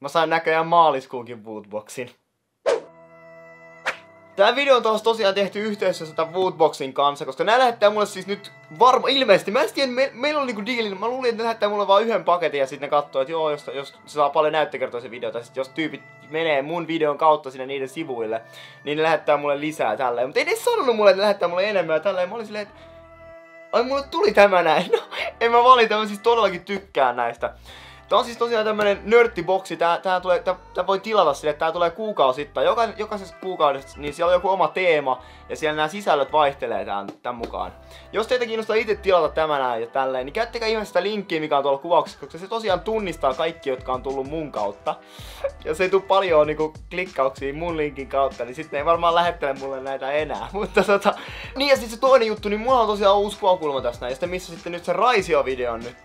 Mä sain näköjään maaliskuunkin bootboxin. Tää video on taas tosiaan tehty yhteistyössä tämän Woodboxin kanssa, koska nää lähettää mulle siis nyt varma, ilmeisesti, mä en tiedä, me, meillä on niinku diili, mä luulin, että ne lähettää mulle vaan yhden paketin ja sitten ne katsoo, että joo, jos, jos se saa paljon näyttökertoja se video, tai sit jos tyypit menee mun videon kautta sinne niiden sivuille, niin ne lähettää mulle lisää tälleen. Mutta ei ne sanonut mulle, että ne lähettää mulle enemmän ja tälleen. Mä olin silleen, että ai mulle tuli tämä näin. No, en mä valita, mä siis todellakin tykkään näistä. Tää on siis tosiaan tämmönen nörttiboksi, tää, tää, tulee, tää, tää voi tilata sille, tää tulee kuukausittain. Joka, jokaisessa kuukaudessa niin siellä on joku oma teema ja siellä nämä sisällöt vaihtelee tämän, tämän mukaan. Jos teitä kiinnostaa itse tilata tämä näin ja tälleen, niin käyttäkää ihmeessä sitä linkkiä, mikä on tuolla kuvauksessa, koska se tosiaan tunnistaa kaikki, jotka on tullut mun kautta. Ja se ei tule paljon niinku klikkauksia mun linkin kautta, niin sitten ei varmaan lähettele mulle näitä enää. Mutta tota, niin ja sitten se toinen juttu, niin mulla on tosiaan uusi kuvakulma tästä näin. Ja sitten missä sitten nyt se Raisio-video on nyt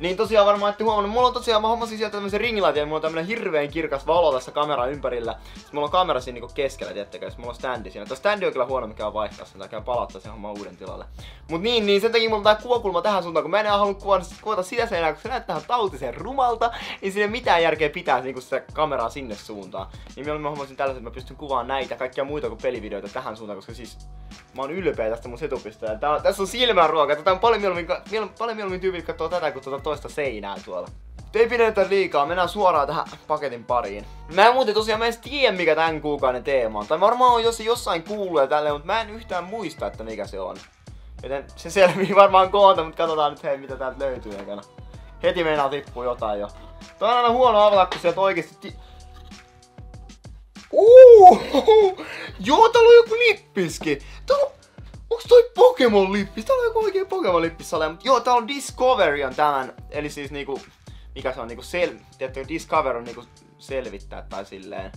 niin tosiaan varmaan ette huomannut, mulla on tosiaan, mä hommasin sieltä tämmösen ringilaitteen, ja mulla on tämmönen hirveän kirkas valo tässä kameran ympärillä. Sitten mulla on kamera siinä niinku keskellä, tiettäkö, mulla on standi siinä. Tuo standi on kyllä huono, mikä on vaihtaa sen takia palata sen homman uuden tilalle. Mut niin, niin sen takia mulla on tää kuvakulma tähän suuntaan, kun mä en halua kuvata, kuvata sitä seinää, kun se näyttää tautisen rumalta, niin siinä ei mitään järkeä pitää niinku sitä kameraa sinne suuntaan. Niin mä hommasin tällaisen, että mä pystyn kuvaamaan näitä kaikkia muita kuin pelivideoita tähän suuntaan, koska siis mä oon ylpeä tästä mun setupista. Ja tää, tässä on silmäruoka, tätä on paljon mieluummin, paljon mieluummin tyypit katsoo tätä kuin tuota toista seinää tuolla. Ei pidetä liikaa, mennään suoraan tähän paketin pariin. Mä en muuten tosiaan mä en tiedä mikä tämän kuukauden teema on. Tai varmaan on jos jossain kuuluu ja tälleen, mutta mä en yhtään muista, että mikä se on. Joten se selvii varmaan kohta, mutta katsotaan nyt hei mitä täältä löytyy ekana. Heti meinaa tippuu jotain jo. Tää on aina huono avata, kun sieltä oikeesti ti- Uh, joo, täällä on joku lippiski. Täällä on... Toi Pokemon lippis? Täällä on joku oikein Pokemon lippis mutta joo, täällä on Discovery on tämän, eli siis niinku, mikä se on niinku sel... Tiedättekö, Discover on niinku selvittää tai silleen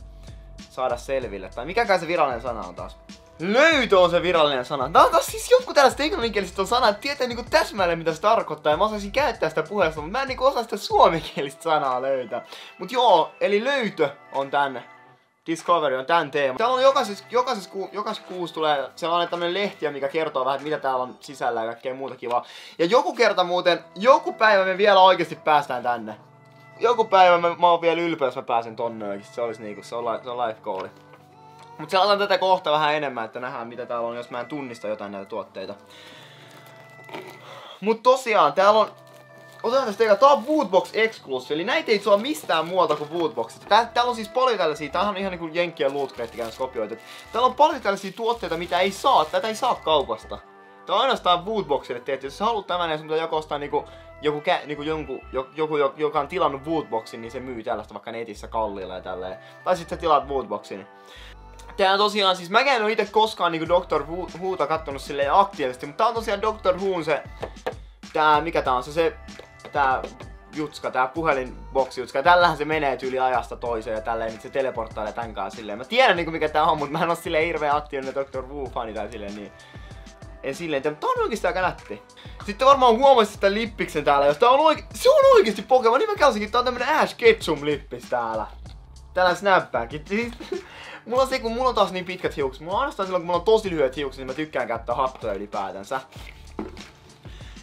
saada selville. Tai mikäkään se virallinen sana on taas? Löytö on se virallinen sana. Tää on taas siis jotkut tällaiset englanninkieliset on sanat, tietää niinku täsmälleen mitä se tarkoittaa ja mä osaisin käyttää sitä puheessa, mutta mä en niinku osaa sitä suomenkielistä sanaa löytää. Mut joo, eli löytö on tänne Discovery on tän teema. Täällä on jokaisessa, jokaisessa, ku, jokaisessa kuussa tulee sellainen tämmönen lehtiä, mikä kertoo vähän, mitä täällä on sisällä ja kaikkea muuta kivaa. Ja joku kerta muuten, joku päivä me vielä oikeasti päästään tänne. Joku päivä mä, mä oon vielä ylpeä, jos mä pääsen tonne oikeesti. Se olisi niinku, se on, se on life goali. Mut selataan tätä kohta vähän enemmän, että nähdään mitä täällä on, jos mä en tunnista jotain näitä tuotteita. Mut tosiaan, täällä on Otetaan tästä. Tää on Woodbox Exclusive, eli näitä ei saa mistään muualta kuin Woodboxista. Tää, täällä on siis paljon tällaisia, tää on ihan niinku Jenkkien loot kopioitu. Täällä on paljon tällaisia tuotteita, mitä ei saa, tätä ei saa kaupasta. Tää on ainoastaan Woodboxille tehty. Jos sä haluat tämän, niin pitää joko ostaa niinku joku, kä, niinku jonkun, joku, joka on tilannut Woodboxin, niin se myy tällaista vaikka netissä kalliilla ja tälleen. Tai sitten sä tilaat Woodboxin. Tää on tosiaan, siis mä en oo ite koskaan niinku Doctor Whoota kattonut silleen aktiivisesti, mutta tää on tosiaan Doctor Whoon se... Tää, mikä tää on se, se tää jutska, tää puhelinboksi jutska. Tällähän se menee tyyli ajasta toiseen ja tälleen, että se teleporttailee tän kanssa silleen. Mä tiedän niinku mikä tää on, mutta mä en oo silleen hirveä aktiivinen Dr. Wu-fani tai silleen niin. En silleen, tää on oikeesti aika nätti. Sitten varmaan huomasit sitä lippiksen täällä, jos tää on oike... Se on oikeesti Pokemon, niin mä käsikin, tää on tämmönen Ash Ketchum lippis täällä. Täällä snapback. Siis, mulla on se, kun mulla on taas niin pitkät hiukset. Mulla on ainoastaan silloin, kun mulla on tosi lyhyet hiukset, niin mä tykkään käyttää hattoja ylipäätänsä.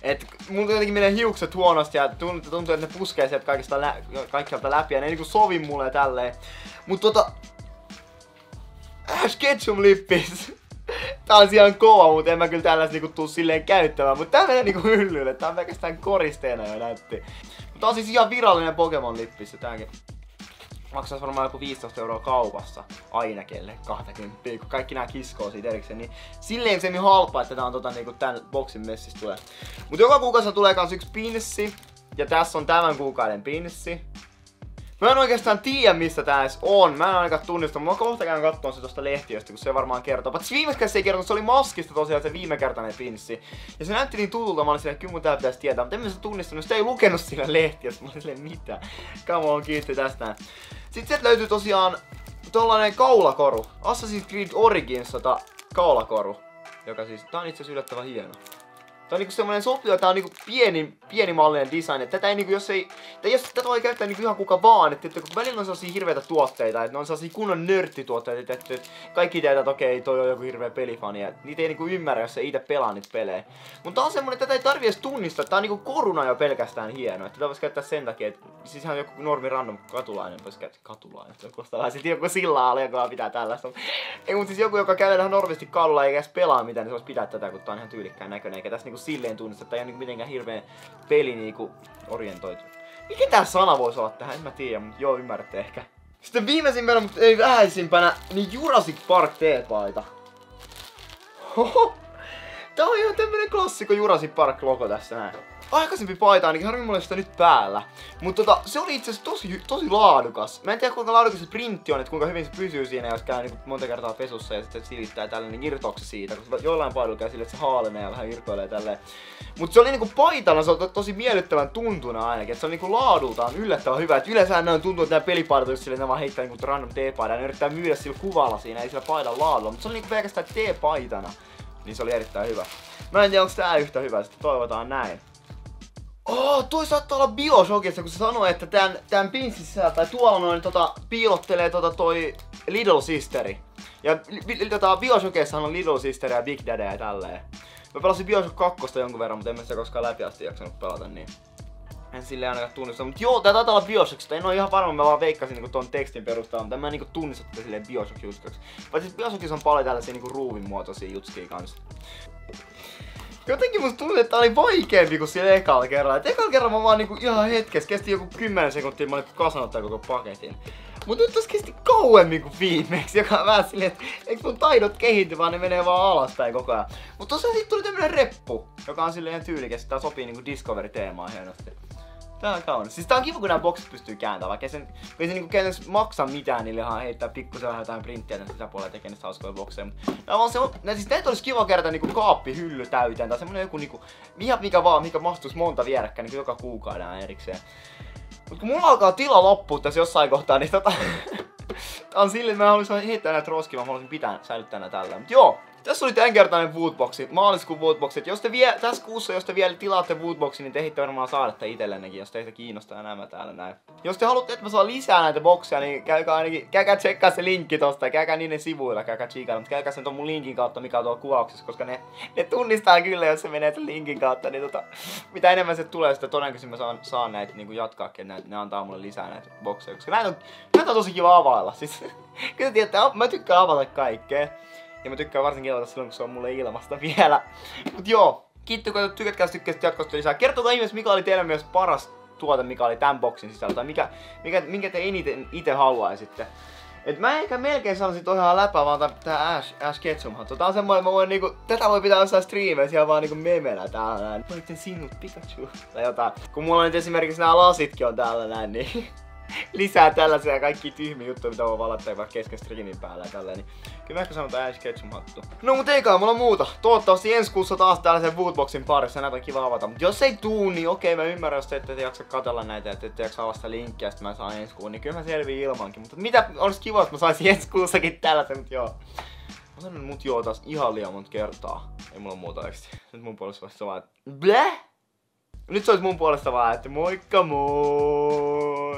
Et mulla jotenkin menee hiukset huonosti ja tuntuu, tuntuu että ne puskee sieltä kaikista lä kaikkialta läpi ja ne ei niinku sovi mulle tälleen. Mut tota... Ash Ketchum lippis. Tää on ihan kova, mutta en mä kyllä tällaista niinku tuu silleen käyttämään. Mutta tää menee niinku hyllylle. Tää on pelkästään koristeena jo näytti. Mutta on siis ihan virallinen Pokemon lippis se tääkin maksaisi varmaan joku 15 euroa kaupassa aina kelle 20, kun kaikki nää kiskoo siitä erikseen, niin silleen se niin halpaa, että tää on tota niinku tän boksin messissä tulee. Mut joka kuukausi tulee kans yksi pinssi, ja tässä on tämän kuukauden pinssi. Mä en oikeastaan tiedä mistä tää edes on. Mä en ainakaan tunnista. Mä kohta käyn kattoon se tosta lehtiöstä, kun se varmaan kertoo. Paitsi viime se ei kertonut, se oli maskista tosiaan se viimekertainen pinssi. Ja se näytti niin tutulta, mä olin silleen, kyllä mun pitäisi tietää. Mutta en mä sitä tunnistanut, sitä ei lukenut siinä lehtiössä. Mä olin silleen, mitä? Come on, kiitti tästä. Sitten sieltä löytyy tosiaan tollanen kaulakoru. Assassin's Creed Origins kaulakoru. Joka siis, tää on itse asiassa yllättävän hieno. Tää on niinku semmonen sopiva, tää on niinku pieni, pieni mallinen design. Et tätä ei niinku, jos ei, tai jos tätä voi käyttää niinku ihan kuka vaan. Että, kun välillä on sellaisia hirveitä tuotteita, että ne on sellaisia kunnon nörttituotteita, että, että, kaikki tietää, että okei, toi on joku hirveä pelifani. Ja niitä ei niinku ymmärrä, jos ei itse pelaa niitä pelejä. Mutta tää on semmonen, tätä ei tarvi edes tunnistaa. Tää on niinku koruna jo pelkästään hieno. Että tätä voisi käyttää sen takia, että siis ihan joku normi random katulainen voisi käyttää katulainen. Se kuulostaa vähän silti joku sillä joka pitää tällaista. Ei, mutta siis joku, joka käy ihan normisti kadulla eikä edes pelaa mitään, niin se voisi pitää tätä, kun tää on ihan tyylikkään näköinen. Eikä tässä niinku silleen tunnista, että ei ole niinku mitenkään hirveän peli niinku orientoitu. Mikä tää sana voisi olla tähän, en mä tiedä, mutta joo, ymmärrätte ehkä. Sitten viimeisimpänä, mutta ei vähäisimpänä, niin Jurassic Park T-paita. Tää on ihan tämmönen klassikko Jurassic Park logo tässä näin aikaisempi paita ainakin, harmi mulla sitä nyt päällä. Mutta tota, se oli itse asiassa tosi, tosi laadukas. Mä en tiedä kuinka laadukas se printti on, että kuinka hyvin se pysyy siinä, jos käy niin monta kertaa pesussa ja sitten silittää tällä niin irtoaksi siitä. Koska jollain paidalla käy sille, että se haalenee ja vähän irtoilee tälleen. Mutta se oli niinku paitana, se to tosi miellyttävän tuntuna ainakin. Et se on niinku laadultaan yllättävän hyvä. Et yleensä ne on tuntuu, että nämä pelipaidat on silleen, ne vaan heittää niinku random T-paidan ja ne yrittää myydä sillä kuvalla siinä, ei sillä paidan laadulla. Mutta se oli niinku pelkästään T-paitana. Niin se oli erittäin hyvä. Mä en tiedä, onko tää yhtä hyvä, sitten toivotaan näin. Oh, toi saattaa olla Bioshockissa, kun se sanoo, että tämän, tämän pinssin sisällä tai tuolla noin tota, piilottelee tota toi Little Sisteri. Ja tota, Bioshockissa on Little Sister ja Big Daddy ja tälleen. Mä pelasin Bioshock 2 jonkun verran, mutta en mä sitä koskaan läpi asti jaksanut pelata, niin en silleen ainakaan tunnista. Mutta joo, tää taitaa olla Bioshock, en oo ihan varma, mä vaan veikkasin niinku ton tekstin perusteella, mutta en mä niinku tunnista tätä silleen Bioshock jutskaksi. Paitsi Bioshockissa on paljon tällaisia niinku ruuvin muotoisia jutskia kanssa. Jotenkin musta tuntuu, että tää oli vaikeampi kuin siellä ekalla kerralla. Et ekalla kerralla mä vaan niinku ihan hetkessä, kesti joku 10 sekuntia, mä olin kasannut tää koko paketin. Mut nyt tässä kesti kauemmin kuin viimeksi, joka on vähän silleen, että eikö mun taidot kehity, vaan ne menee vaan alaspäin koko ajan. Mut tosiaan siitä tuli tämmönen reppu, joka on silleen tyylikäs, tää sopii niinku Discovery-teemaan hienosti. Tää on kaunis. Siis tää on kiva, kun nämä boksit pystyy kääntämään, vaikka sen, ei se niinku käytännössä maksa mitään, niille ihan heittää pikkusen vähän jotain printtiä tänne sisäpuolelle tekee niistä hauskoja bokseja. Nää on se, nää, siis näitä olisi kiva kerätä niinku kaappi hylly täyteen, tai semmonen joku niinku, ihan mikä vaan, mikä mahtuis monta vierekkäin niinku joka kuukauden erikseen. Mut kun mulla alkaa tila loppua tässä jossain kohtaa, niin tota... Tää on silleen, että mä haluaisin heittää näitä roskiin, mä haluaisin pitää säilyttää näitä tällä. Mut joo, tässä oli tämänkertainen Woodboxi, maaliskuun Woodboxi. Jos te vie, tässä kuussa, jos te vielä tilaatte Woodboxin, niin te ehditte varmaan saada tätä itsellennekin, jos teitä kiinnostaa nämä täällä näin. Jos te haluatte, että mä saan lisää näitä bokseja, niin käykää ainakin, käykää tsekkaa se linkki tosta, käykää niiden sivuilla, käykää chiikailla, mutta käykää sen ton mun linkin kautta, mikä on tuolla kuvauksessa, koska ne, ne tunnistaa kyllä, jos se menee sen linkin kautta, niin tota, mitä enemmän se tulee, sitä todennäköisesti mä saan, saan näitä niin jatkaakin, ne, ne antaa mulle lisää näitä bokseja, koska näitä on, näitä on tosi kiva availla, siis kyllä tiedätte, mä tykkään avata kaikkea. Ja mä tykkään varsinkin avata silloin, kun se on mulle ilmasta vielä. Mut joo, kiitti kun tykätkää, tykkäsit jatkosta lisää. Kertokaa ihmeessä, mikä oli teidän myös paras tuote, mikä oli tämän boksin sisällä, tai mikä, mikä, minkä te eniten itse haluaisitte. Et mä ehkä melkein sanoisin toi ihan läpä, vaan tää Ash, Ash Ketchum hattu. Tää on semmoinen, mä voin niinku, tätä voi pitää jossain striimeissä ihan vaan niinku memenä täällä näin. Mä sinut Pikachu. Tai jotain. Kun mulla nyt esimerkiksi nämä lasitkin on täällä näin, niin lisää tällaisia kaikki tyhmiä juttuja, mitä voi valottaa vaikka kesken striimin päällä tälleen. Niin kyllä ehkä tää Ash Ketchum hattu. No mut eikä mulla muuta. Toivottavasti ensi kuussa taas tällaisen Woodboxin parissa. Näitä on kiva avata. Mut jos ei tuu, niin okei mä ymmärrän, jos te ette jaksa katella näitä, että ette jaksa avasta linkkiä, että mä saan ensi kuun, niin kyllä mä selviin ilmankin. Mutta mitä olisi kiva, että mä saisin ensi kuussakin tällaisen, mut joo. Mä sanon mut joo taas ihan liian monta kertaa. Ei mulla muuta tekstiä. Nyt mun puolesta vasta vaan, bleh! Nyt se olisi mun puolesta vaan, että moikka moi!